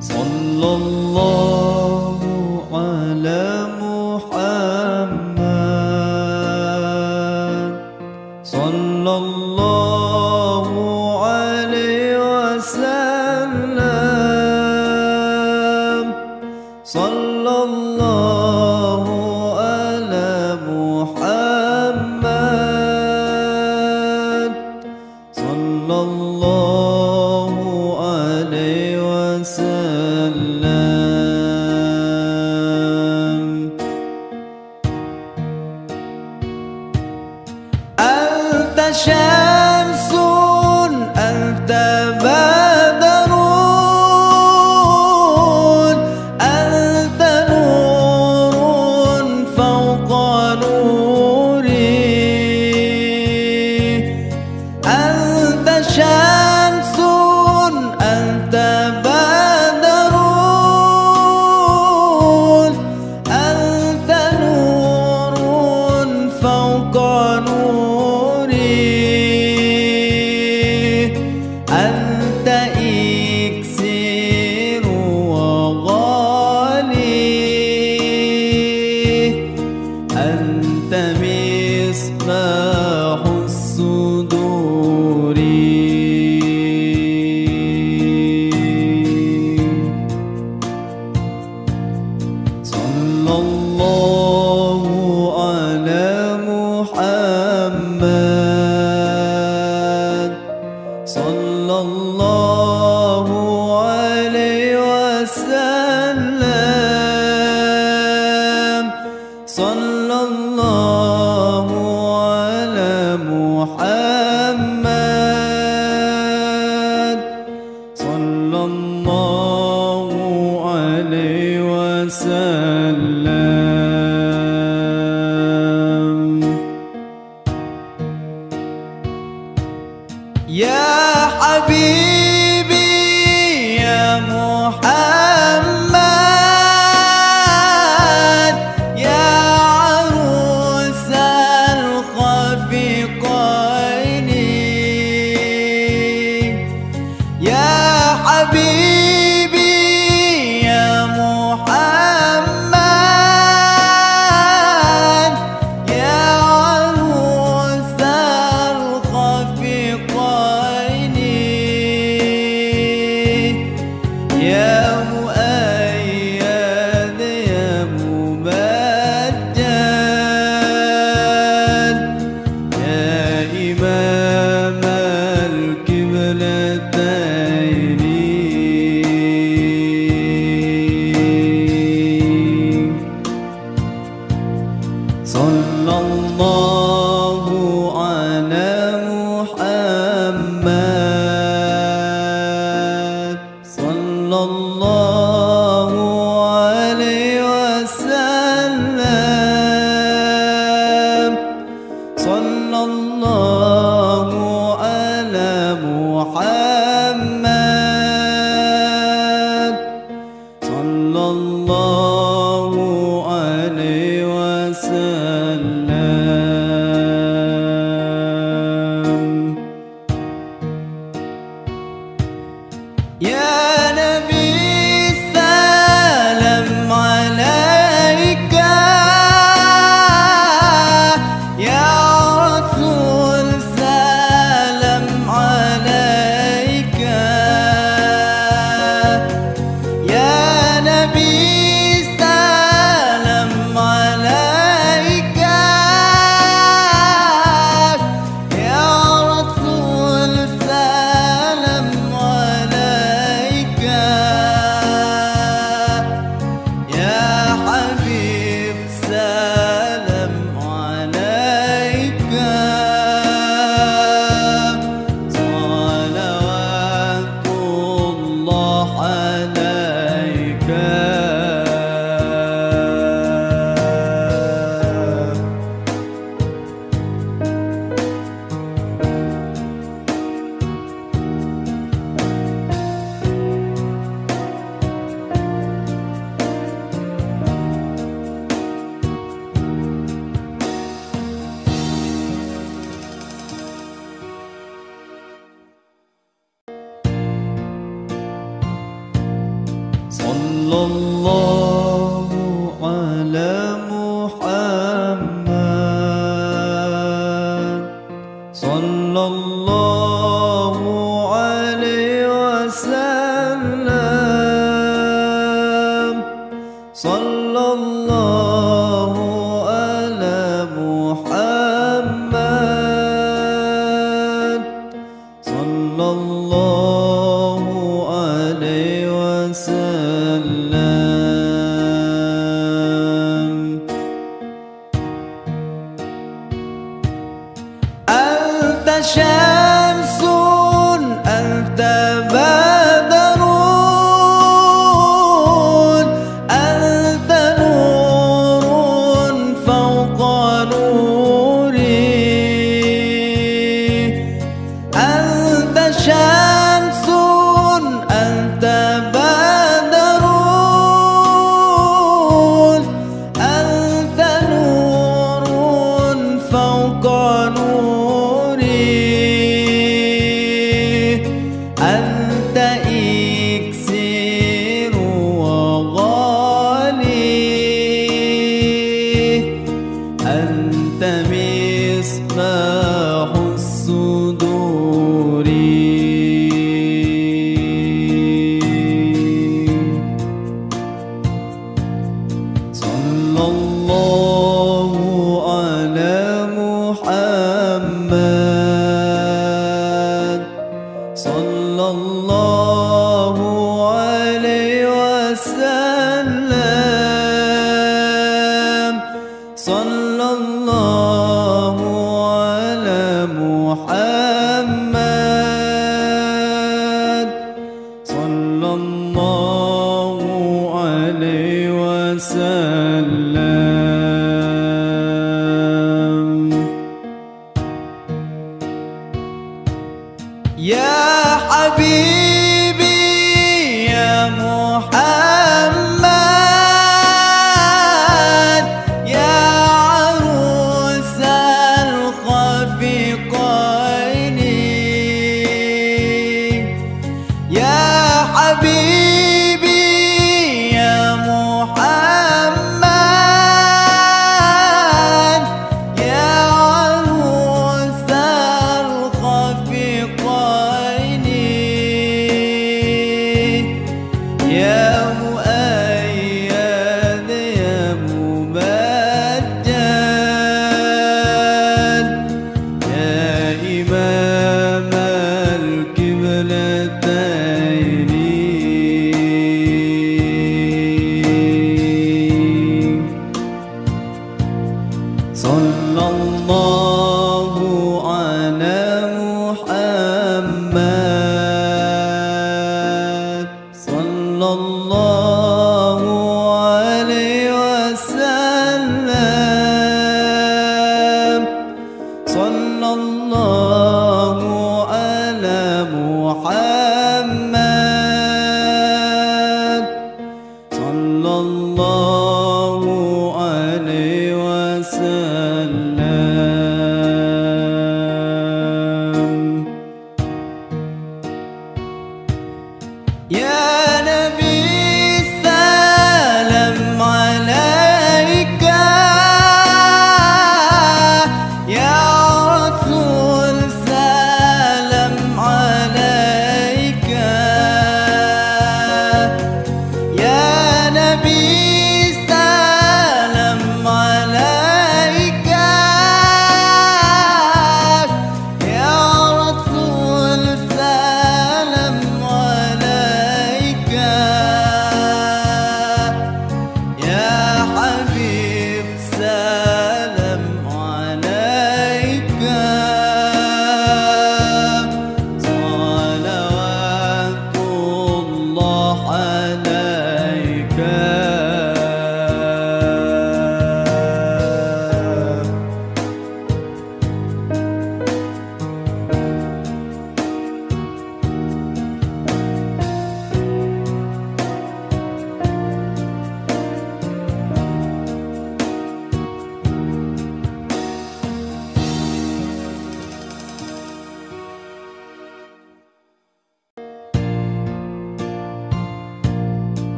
صلى الله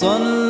صلى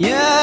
Yeah.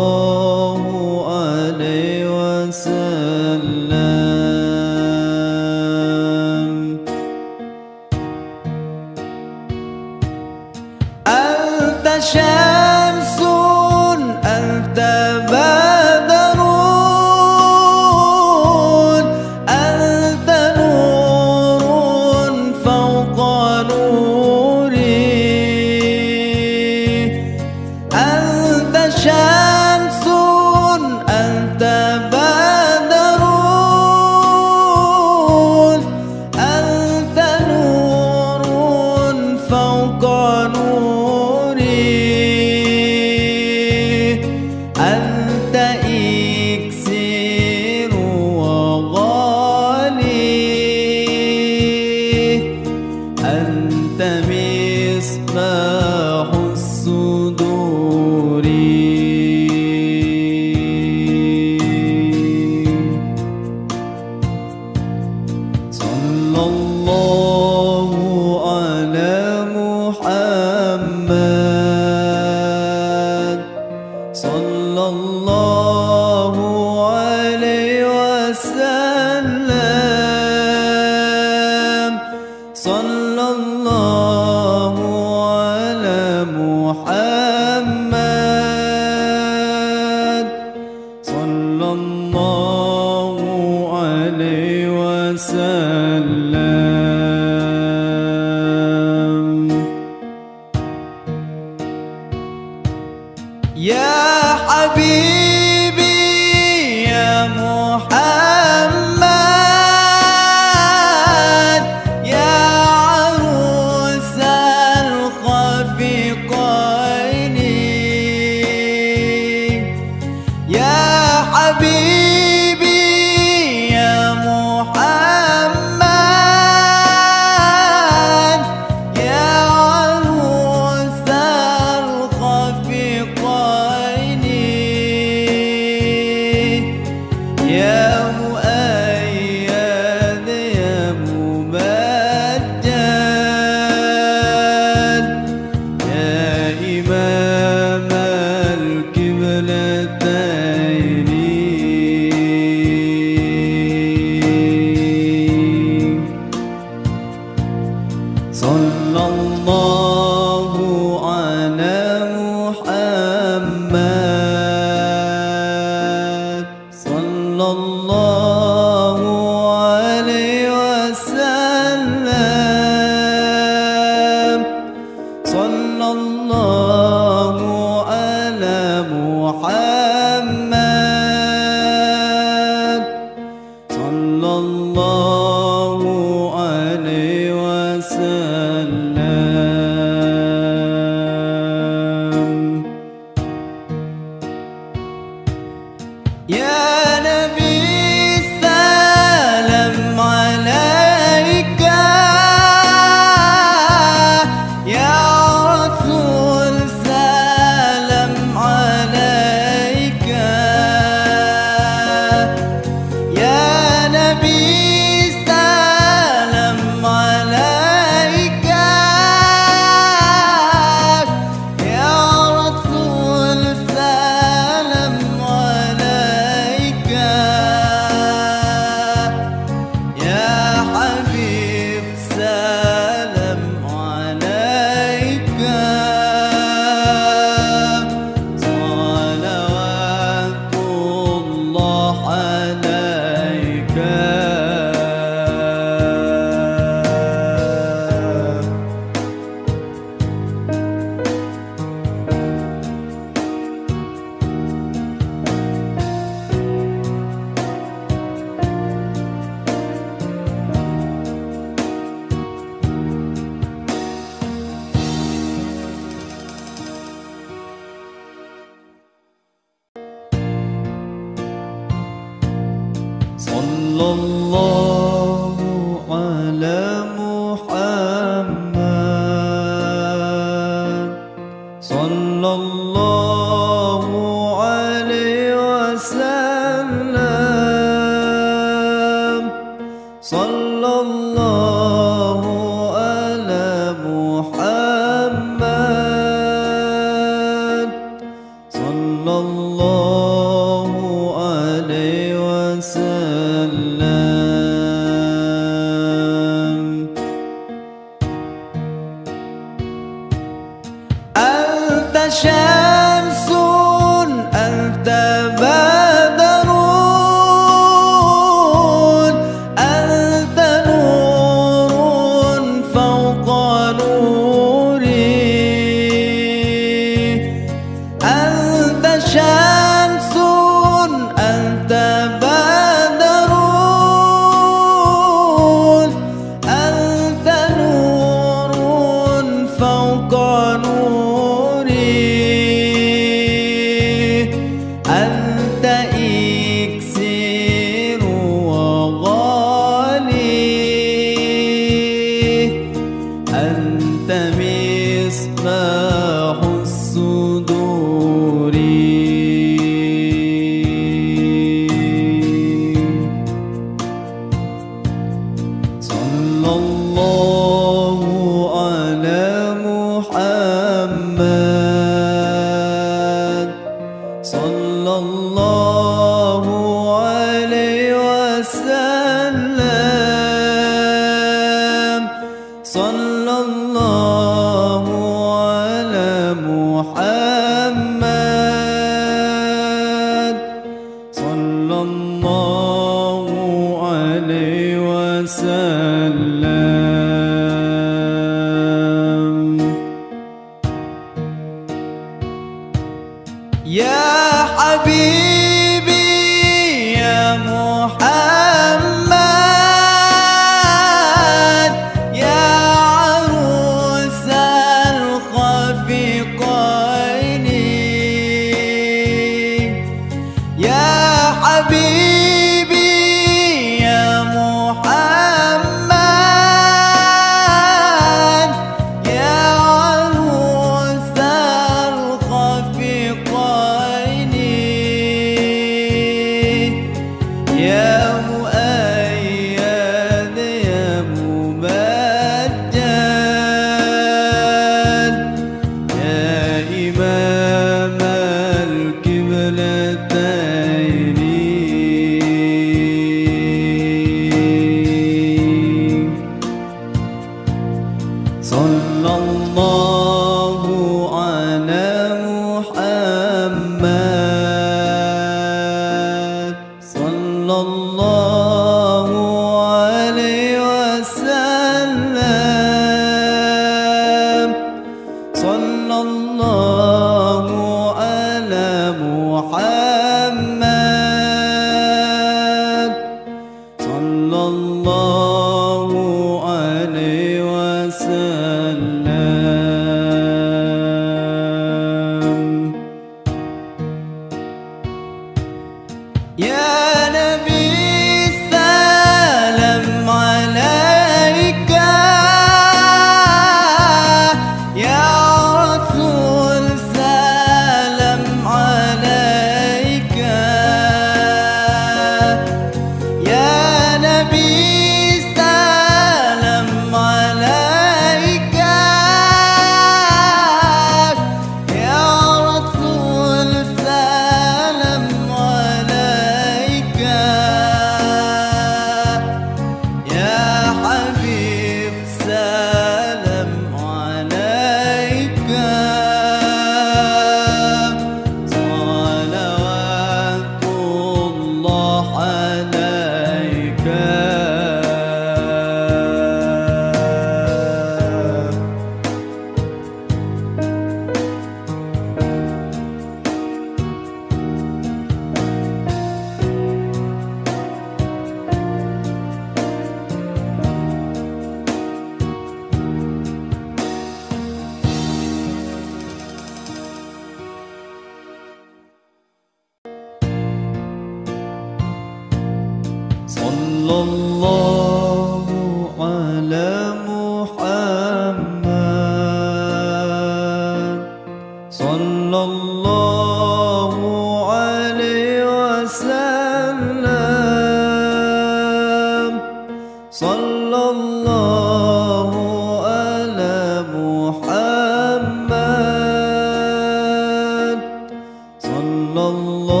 illallah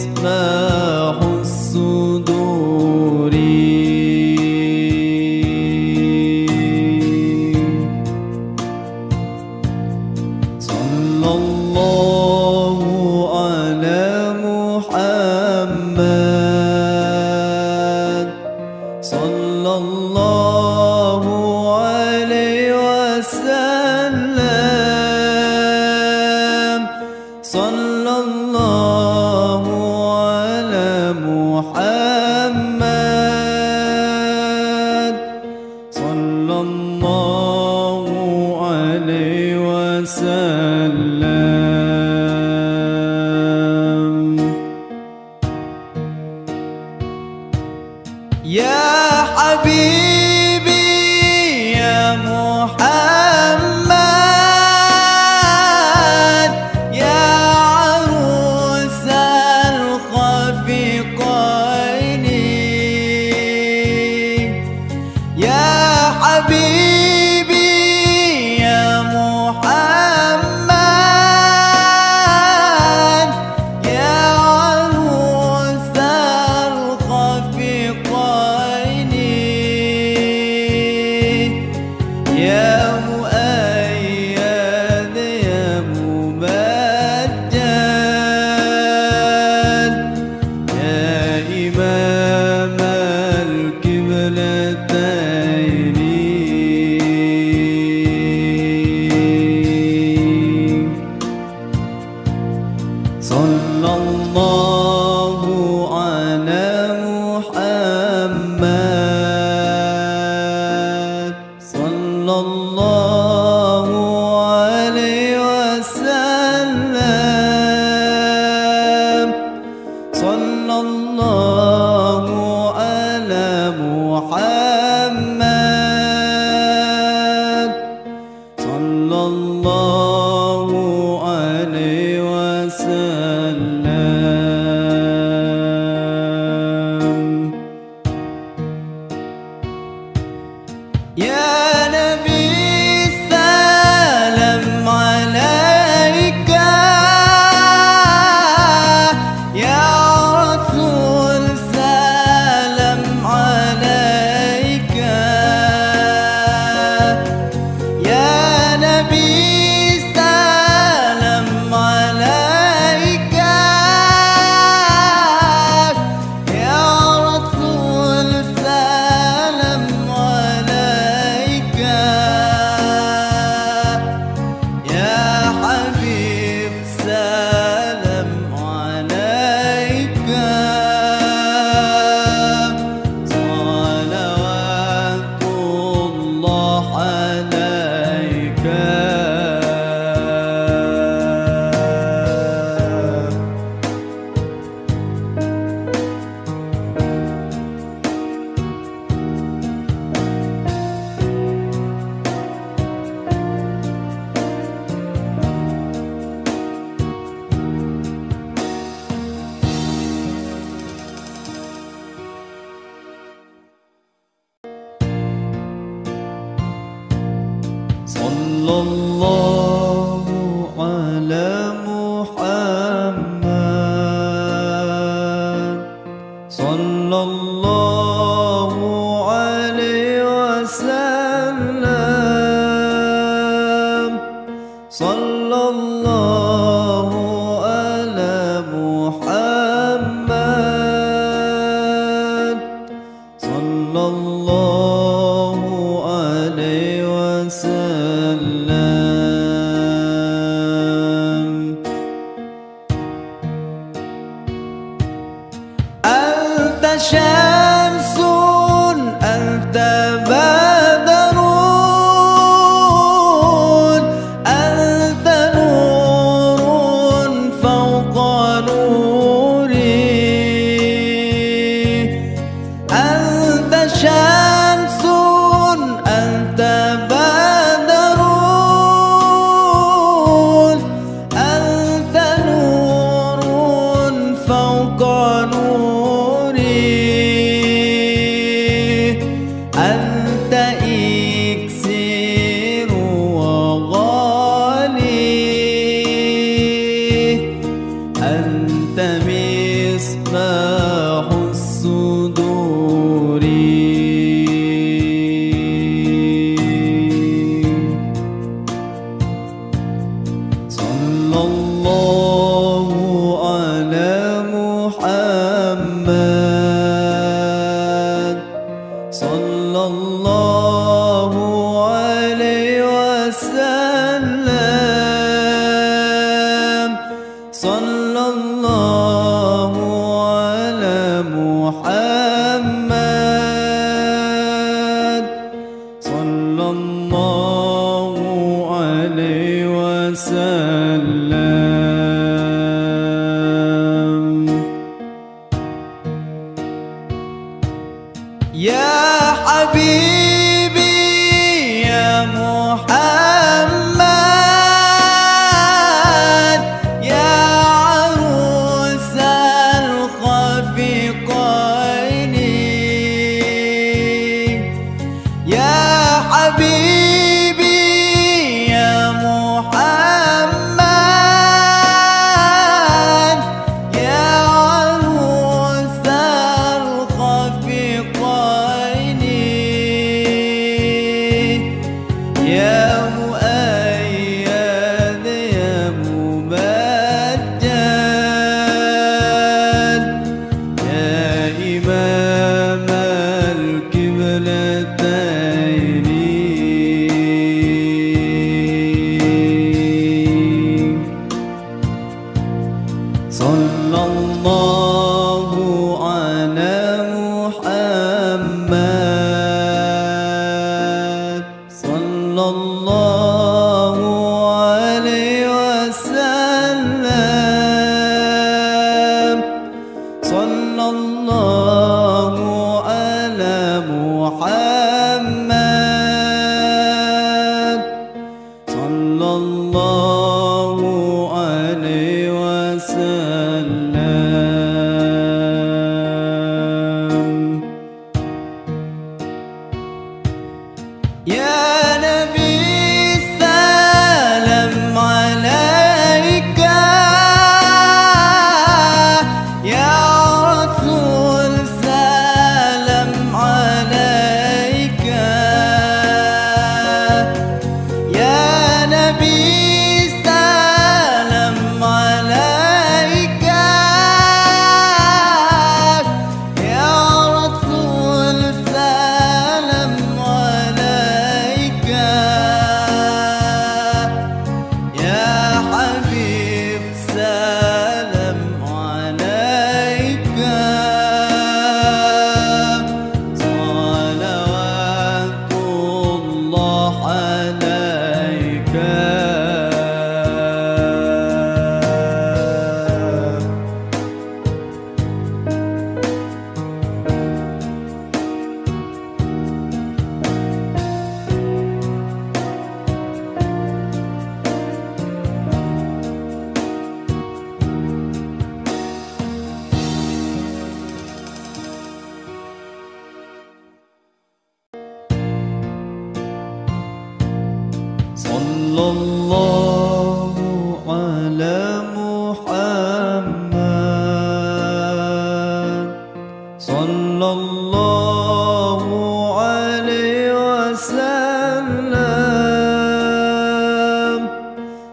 مصباح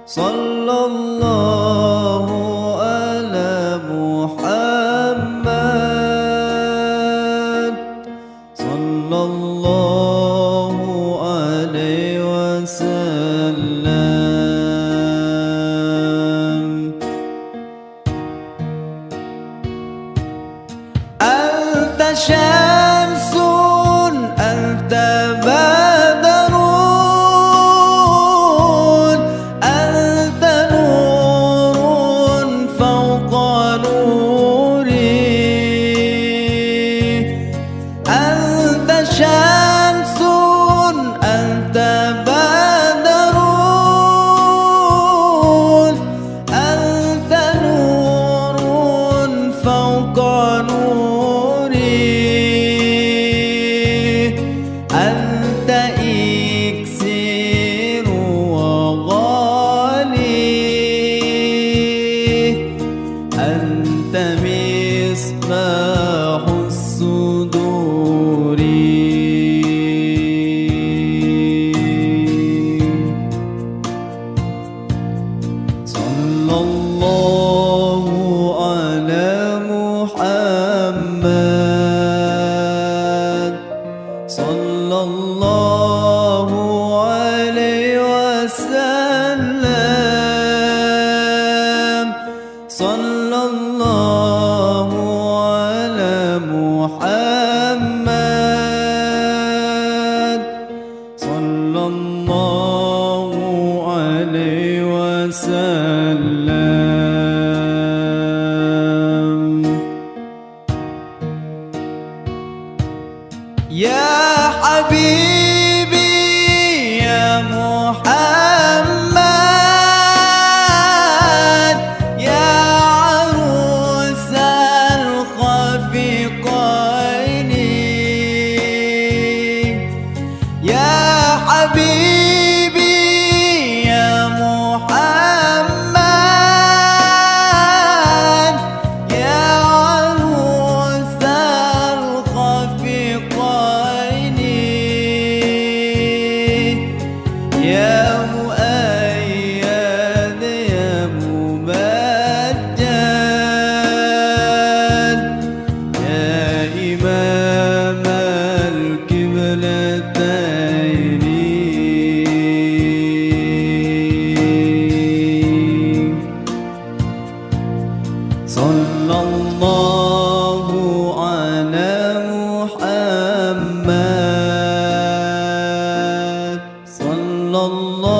صلى الله الله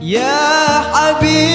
يا حبيبي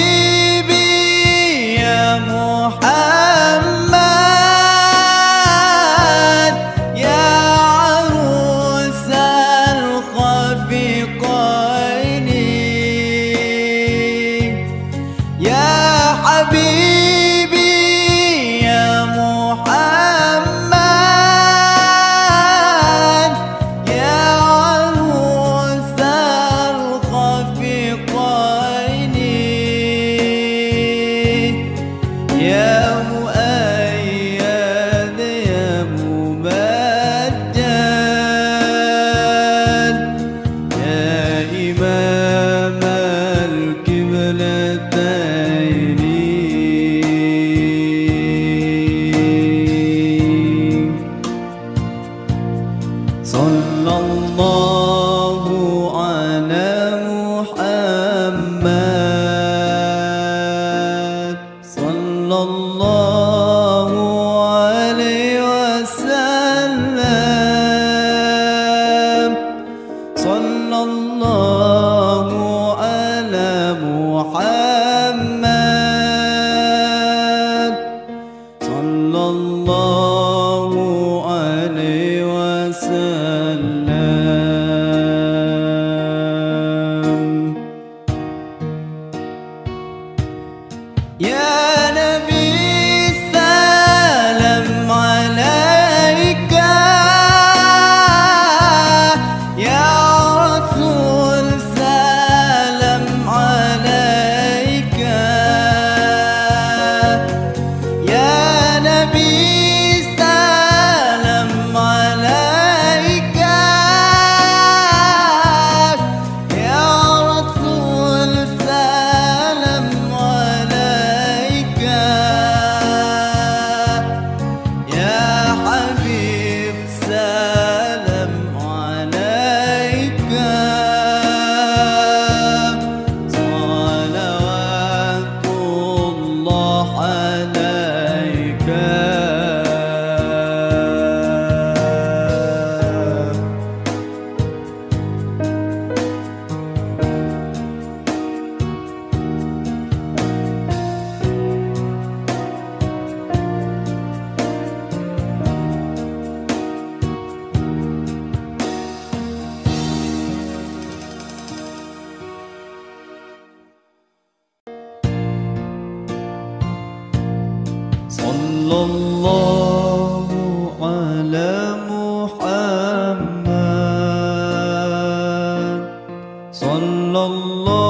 الله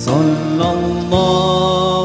صلى الله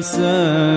وسلم